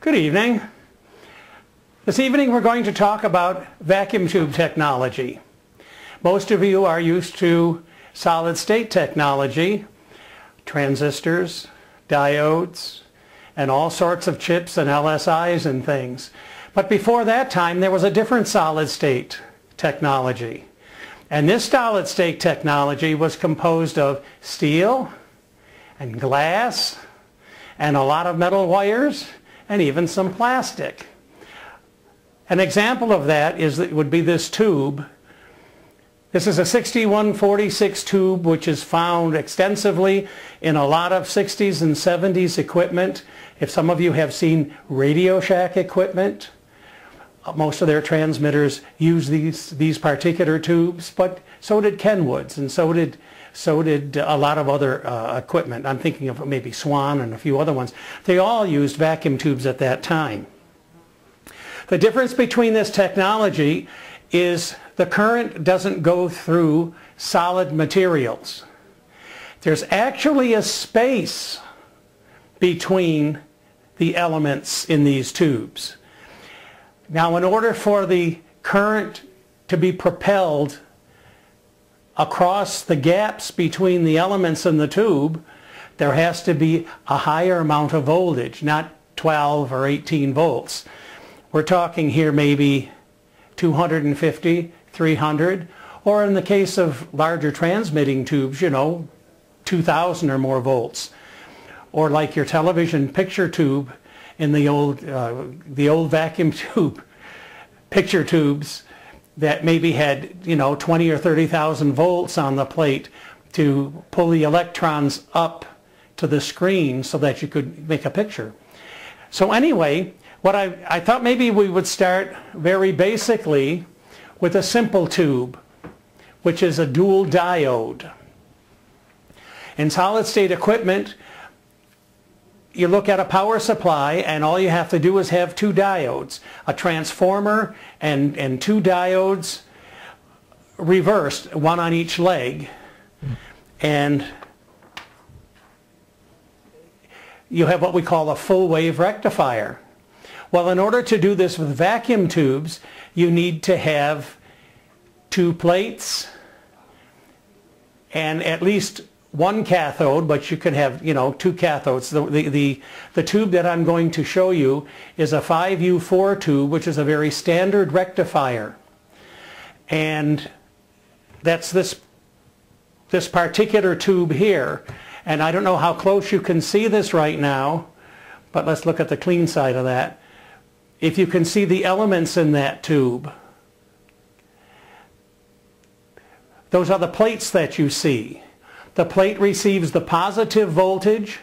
Good evening. This evening we're going to talk about vacuum tube technology. Most of you are used to solid state technology, transistors, diodes, and all sorts of chips and LSIs and things. But before that time there was a different solid state technology. And this solid state technology was composed of steel and glass and a lot of metal wires and even some plastic. An example of that is that would be this tube. This is a 6146 tube which is found extensively in a lot of 60s and 70s equipment. If some of you have seen Radio Shack equipment, most of their transmitters use these, these particular tubes, but so did Kenwoods and so did so did a lot of other uh, equipment. I'm thinking of maybe Swan and a few other ones. They all used vacuum tubes at that time. The difference between this technology is the current doesn't go through solid materials. There's actually a space between the elements in these tubes. Now in order for the current to be propelled across the gaps between the elements in the tube, there has to be a higher amount of voltage, not 12 or 18 volts. We're talking here maybe 250, 300, or in the case of larger transmitting tubes, you know, 2,000 or more volts. Or like your television picture tube in the old, uh, the old vacuum tube, picture tubes, that maybe had, you know, 20 or 30,000 volts on the plate to pull the electrons up to the screen so that you could make a picture. So anyway, what I, I thought maybe we would start very basically with a simple tube, which is a dual diode. In solid state equipment, you look at a power supply and all you have to do is have two diodes, a transformer and, and two diodes reversed, one on each leg. And you have what we call a full wave rectifier. Well, in order to do this with vacuum tubes, you need to have two plates and at least one cathode, but you can have, you know, two cathodes. The, the, the, the, tube that I'm going to show you is a 5U4 tube, which is a very standard rectifier. And that's this, this particular tube here. And I don't know how close you can see this right now, but let's look at the clean side of that. If you can see the elements in that tube, those are the plates that you see. The plate receives the positive voltage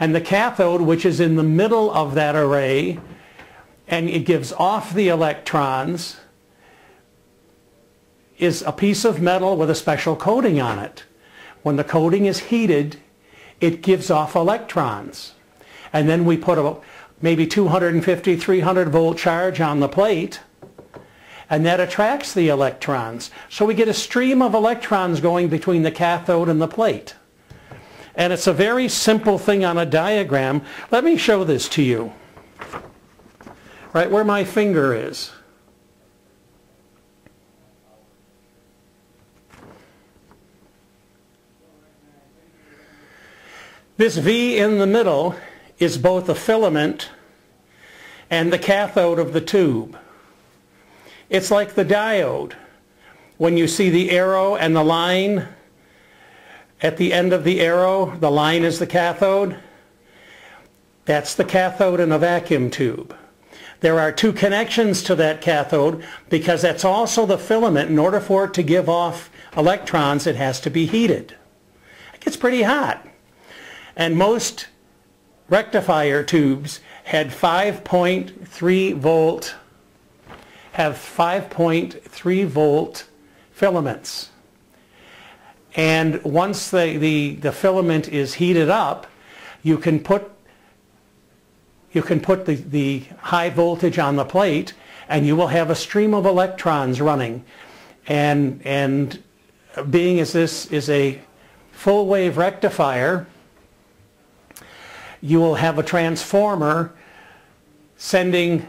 and the cathode, which is in the middle of that array, and it gives off the electrons, is a piece of metal with a special coating on it. When the coating is heated, it gives off electrons. And then we put a maybe 250, 300 volt charge on the plate, and that attracts the electrons. So we get a stream of electrons going between the cathode and the plate. And it's a very simple thing on a diagram. Let me show this to you. Right where my finger is. This V in the middle is both a filament and the cathode of the tube. It's like the diode. When you see the arrow and the line at the end of the arrow, the line is the cathode. That's the cathode in a vacuum tube. There are two connections to that cathode because that's also the filament. In order for it to give off electrons, it has to be heated. It gets pretty hot. And most rectifier tubes had 5.3 volt have 5.3 volt filaments. And once the, the, the filament is heated up, you can put you can put the, the high voltage on the plate and you will have a stream of electrons running. And, and being as this is a full wave rectifier, you will have a transformer sending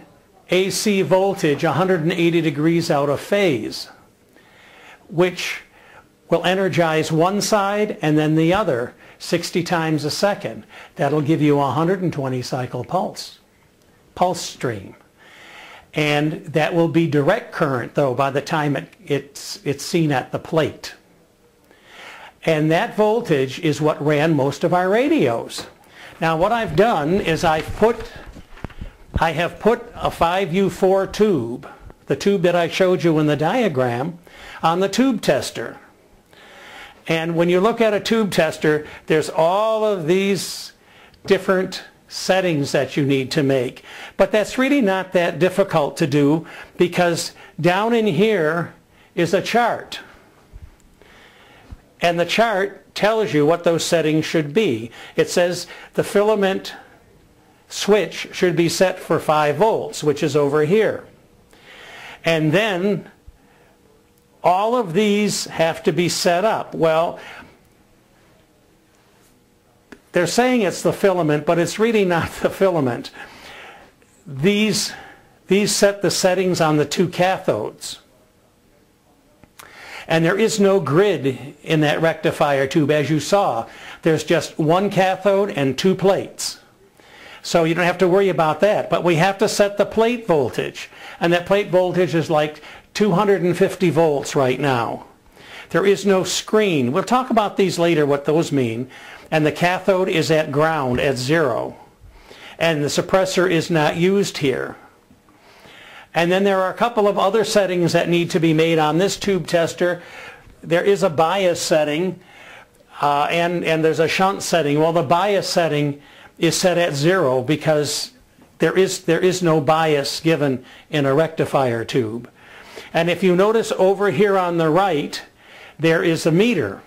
AC voltage 180 degrees out of phase, which will energize one side and then the other 60 times a second. That'll give you a 120 cycle pulse, pulse stream. And that will be direct current though by the time it, it's, it's seen at the plate. And that voltage is what ran most of our radios. Now what I've done is I've put, I have put a 5U4 tube, the tube that I showed you in the diagram, on the tube tester. And when you look at a tube tester, there's all of these different settings that you need to make. But that's really not that difficult to do because down in here is a chart. And the chart tells you what those settings should be. It says the filament switch should be set for 5 volts, which is over here. And then all of these have to be set up. Well, they're saying it's the filament, but it's really not the filament. These, these set the settings on the two cathodes. And there is no grid in that rectifier tube, as you saw. There's just one cathode and two plates. So you don't have to worry about that. But we have to set the plate voltage. And that plate voltage is like 250 volts right now. There is no screen. We'll talk about these later, what those mean. And the cathode is at ground, at zero. And the suppressor is not used here. And then there are a couple of other settings that need to be made on this tube tester. There is a bias setting uh, and, and there's a shunt setting. Well, the bias setting is set at zero because there is, there is no bias given in a rectifier tube. And if you notice over here on the right, there is a meter.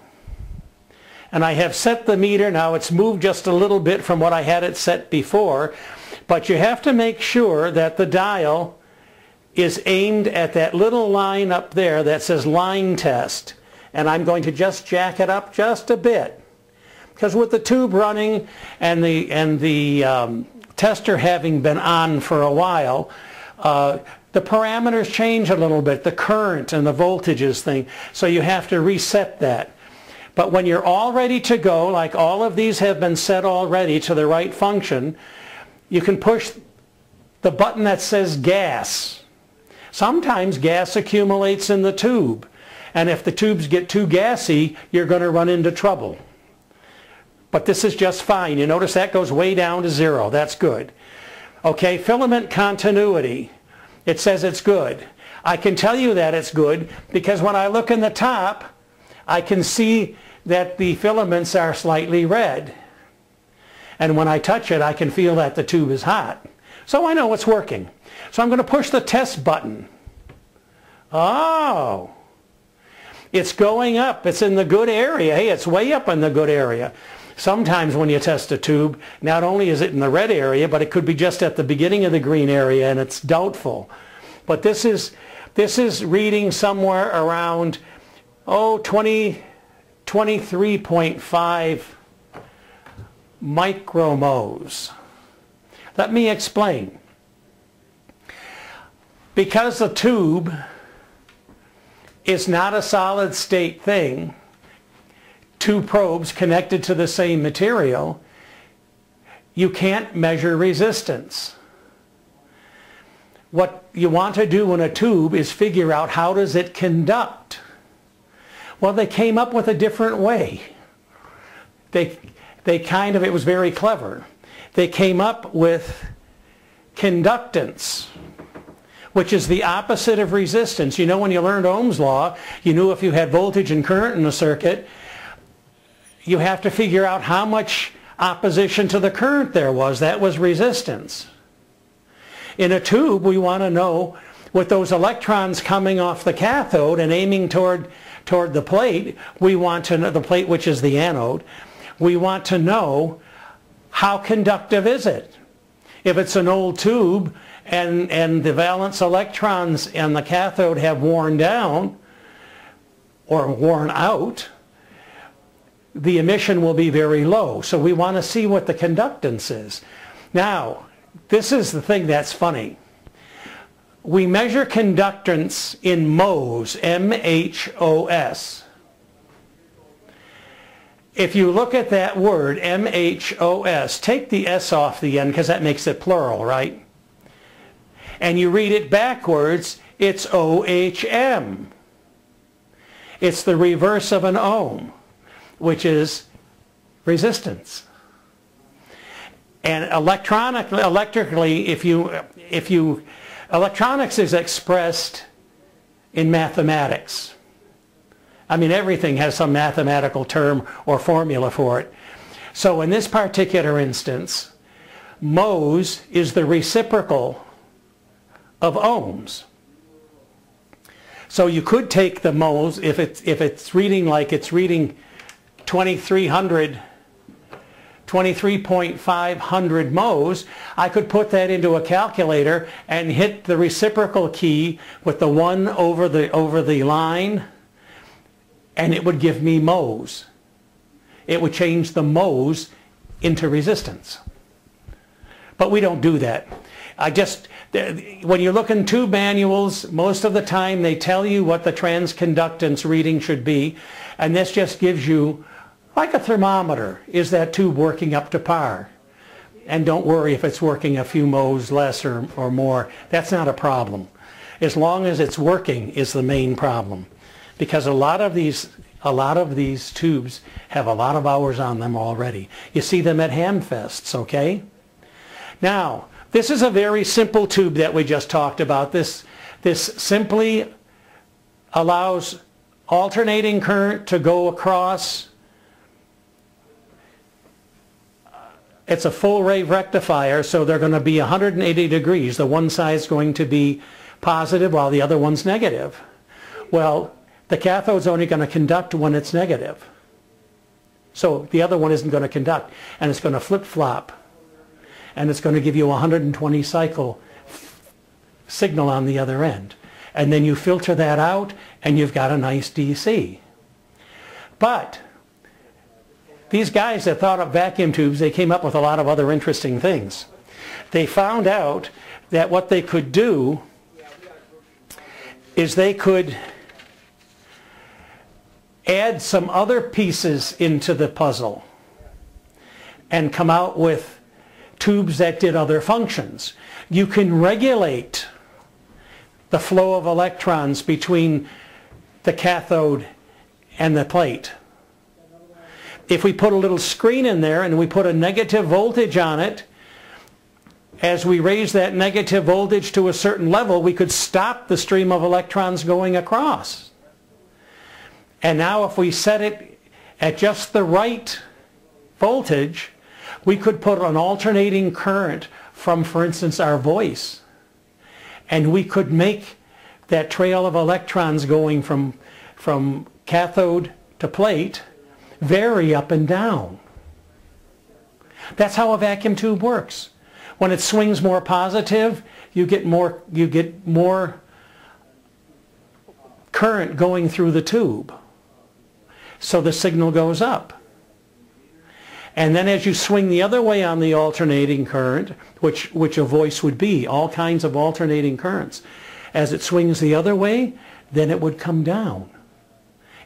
And I have set the meter, now it's moved just a little bit from what I had it set before, but you have to make sure that the dial is aimed at that little line up there that says line test. And I'm going to just jack it up just a bit. Because with the tube running and the, and the um, tester having been on for a while, uh, the parameters change a little bit, the current and the voltages thing, so you have to reset that. But when you're all ready to go, like all of these have been set already to the right function, you can push the button that says gas. Sometimes gas accumulates in the tube, and if the tubes get too gassy, you're going to run into trouble. But this is just fine. You notice that goes way down to zero. That's good. Okay, filament continuity. It says it's good. I can tell you that it's good because when I look in the top, I can see that the filaments are slightly red. And when I touch it, I can feel that the tube is hot. So I know it's working. So I'm going to push the test button. Oh, it's going up. It's in the good area. Hey, it's way up in the good area. Sometimes when you test a tube, not only is it in the red area, but it could be just at the beginning of the green area and it's doubtful. But this is, this is reading somewhere around, oh, 20, 23.5 micromhos. Let me explain. Because the tube is not a solid state thing, two probes connected to the same material, you can't measure resistance. What you want to do in a tube is figure out how does it conduct. Well, they came up with a different way. They, they kind of, it was very clever. They came up with conductance which is the opposite of resistance. You know when you learned Ohm's law, you knew if you had voltage and current in a circuit, you have to figure out how much opposition to the current there was. That was resistance. In a tube, we want to know with those electrons coming off the cathode and aiming toward, toward the plate, we want to know, the plate which is the anode, we want to know how conductive is it. If it's an old tube and, and the valence electrons and the cathode have worn down or worn out, the emission will be very low. So we want to see what the conductance is. Now, this is the thing that's funny. We measure conductance in mhos, M-H-O-S. If you look at that word, M-H-O-S, take the S off the end because that makes it plural, right? And you read it backwards, it's O-H-M. It's the reverse of an ohm, which is resistance. And electronically, electrically, if you, if you, electronics is expressed in mathematics. I mean, everything has some mathematical term or formula for it. So in this particular instance, mhos is the reciprocal of ohms. So you could take the mhos, if it's, if it's reading like it's reading 2300 23.500 mhos, I could put that into a calculator and hit the reciprocal key with the one over the, over the line and it would give me mhos. It would change the mhos into resistance. But we don't do that. I just, when you look in tube manuals, most of the time they tell you what the transconductance reading should be, and this just gives you, like a thermometer, is that tube working up to par? And don't worry if it's working a few mhos less or, or more. That's not a problem. As long as it's working is the main problem. Because a lot of these a lot of these tubes have a lot of hours on them already. You see them at Hamfests, okay? Now, this is a very simple tube that we just talked about. This, this simply allows alternating current to go across. It's a full wave rectifier, so they're going to be 180 degrees. The one side is going to be positive while the other one's negative. Well, the cathode's only going to conduct when it's negative. So the other one isn't going to conduct, and it's going to flip-flop and it's going to give you a 120 cycle signal on the other end. And then you filter that out and you've got a nice DC. But these guys that thought of vacuum tubes, they came up with a lot of other interesting things. They found out that what they could do is they could add some other pieces into the puzzle and come out with tubes that did other functions. You can regulate the flow of electrons between the cathode and the plate. If we put a little screen in there and we put a negative voltage on it, as we raise that negative voltage to a certain level, we could stop the stream of electrons going across. And now if we set it at just the right voltage, we could put an alternating current from, for instance, our voice. And we could make that trail of electrons going from, from cathode to plate vary up and down. That's how a vacuum tube works. When it swings more positive, you get more, you get more current going through the tube. So the signal goes up. And then as you swing the other way on the alternating current, which, which a voice would be, all kinds of alternating currents, as it swings the other way, then it would come down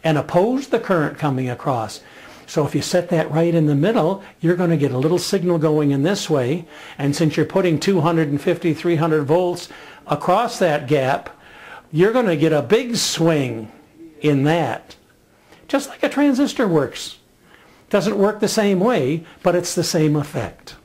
and oppose the current coming across. So if you set that right in the middle, you're going to get a little signal going in this way. And since you're putting 250, 300 volts across that gap, you're going to get a big swing in that. Just like a transistor works. Doesn't work the same way, but it's the same effect.